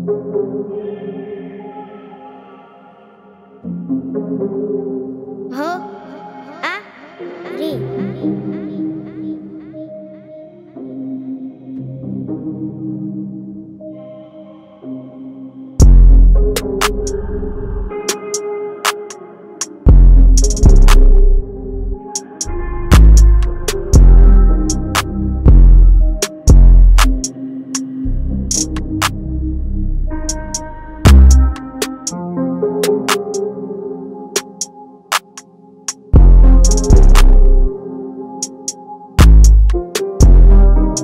H A ri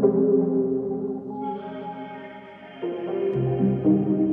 thank you.